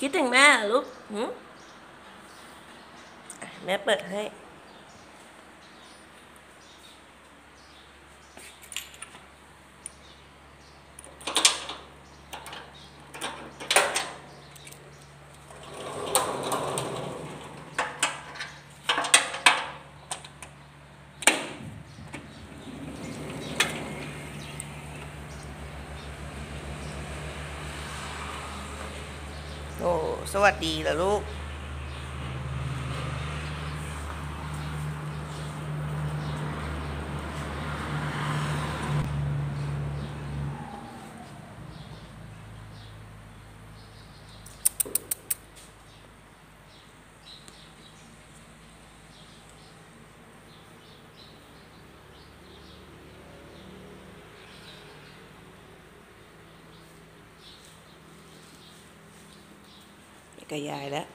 คิดถึงแม่เหรอลูกแม่เปิดให้ โอ้สวัสดีล่ะลูก กับยายแล้ว